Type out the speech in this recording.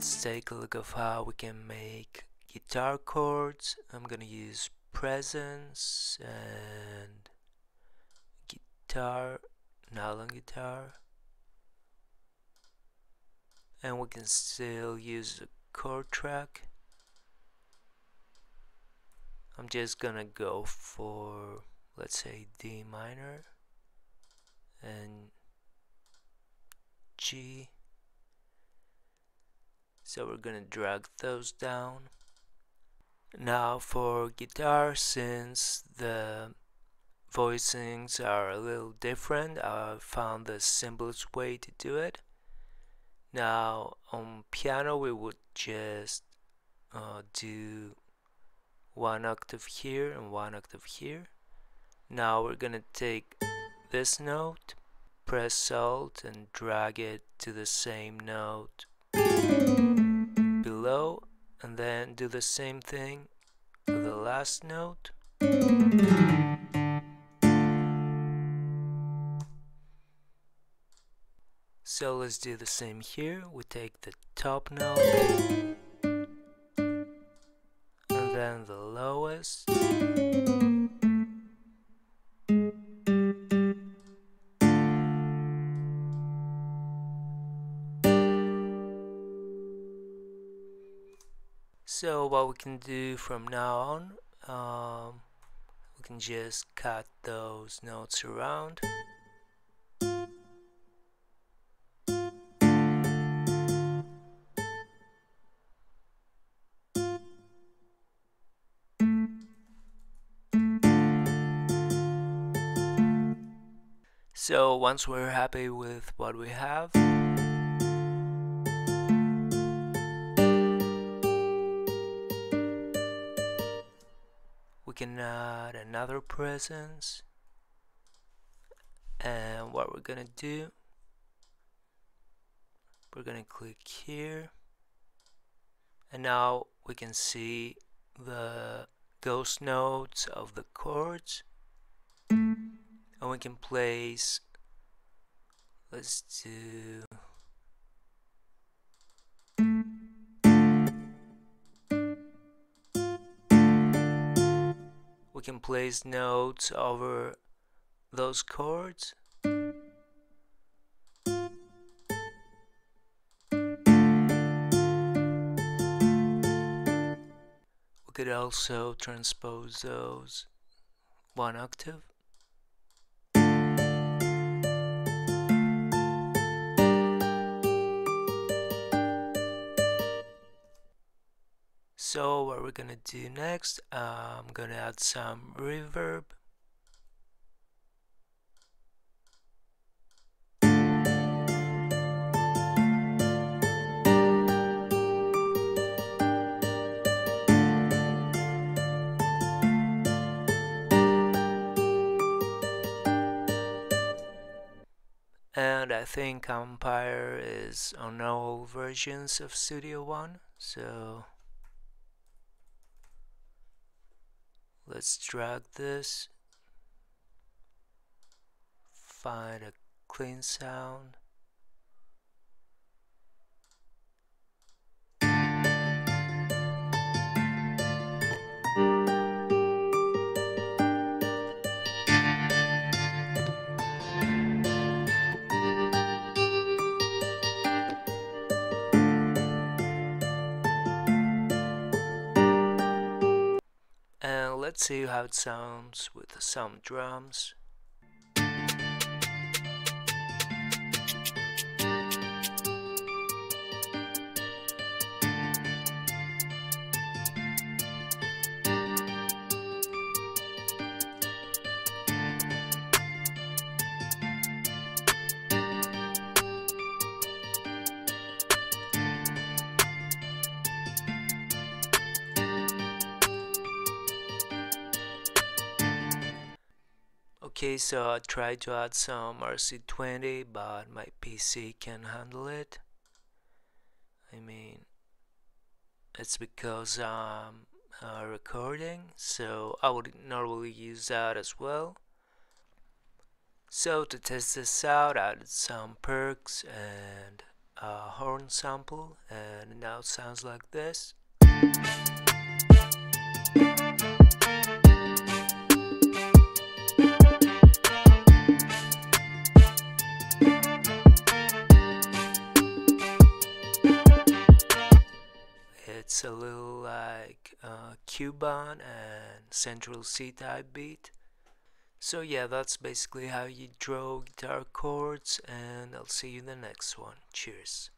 let's take a look of how we can make guitar chords. I'm gonna use presence and guitar, nylon guitar. And we can still use a chord track. I'm just gonna go for let's say D minor and G so we're gonna drag those down. Now for guitar since the voicings are a little different I found the simplest way to do it. Now on piano we would just uh, do one octave here and one octave here. Now we're gonna take this note press alt and drag it to the same note below and then do the same thing with the last note. So let's do the same here. We take the top note and then the lowest So what we can do from now on, um, we can just cut those notes around. So once we're happy with what we have, add another presence. And what we're gonna do we're gonna click here. And now we can see the ghost notes of the chords. And we can place let's do we can place notes over those chords. We could also transpose those one octave So what we're gonna do next, I'm gonna add some reverb. And I think Ampere is on all versions of Studio One, so let's drag this. Find a clean sound let's see how it sounds with some drums Okay, so I tried to add some RC20 but my PC can't handle it. I mean, it's because I'm uh, recording, so I would normally use that as well. So to test this out, I added some perks and a horn sample and now it sounds like this. Cuban and Central Cee type beat. So yeah, that's basically how you draw guitar chords and I'll see you in the next one. Cheers.